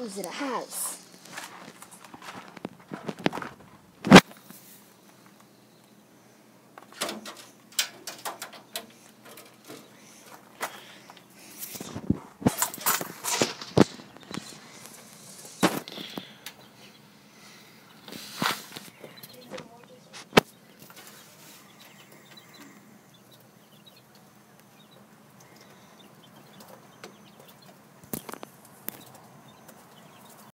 Is it a house?